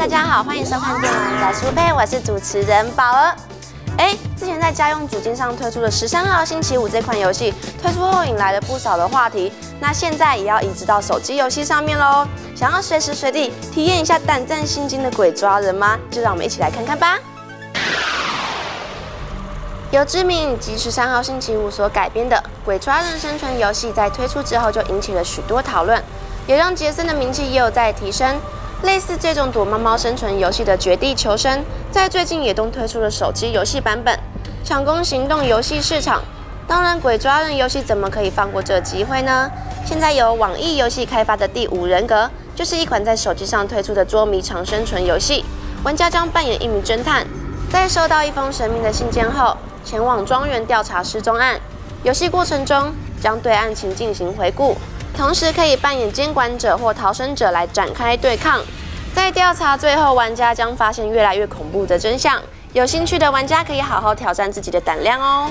大家好，欢迎收看电玩仔苏佩，我是主持人宝儿。哎，之前在家用主机上推出的十三号星期五这款游戏推出后，引来了不少的话题。那现在也要移植到手机游戏上面喽。想要随时随地体验一下胆战心惊的鬼抓人吗？就让我们一起来看看吧。由知名及十三号星期五所改编的《鬼抓人生存》游戏，在推出之后就引起了许多讨论，也让杰森的名气也有在提升。类似这种躲猫猫生存游戏的《绝地求生》，在最近也都推出了手机游戏版本，抢攻行动游戏市场。当然，鬼抓人游戏怎么可以放过这机会呢？现在由网易游戏开发的《第五人格》，就是一款在手机上推出的捉迷藏生存游戏。玩家将扮演一名侦探，在收到一封神秘的信件后，前往庄园调查失踪案。游戏过程中将对案情进行回顾。同时可以扮演监管者或逃生者来展开对抗，在调查最后，玩家将发现越来越恐怖的真相。有兴趣的玩家可以好好挑战自己的胆量哦。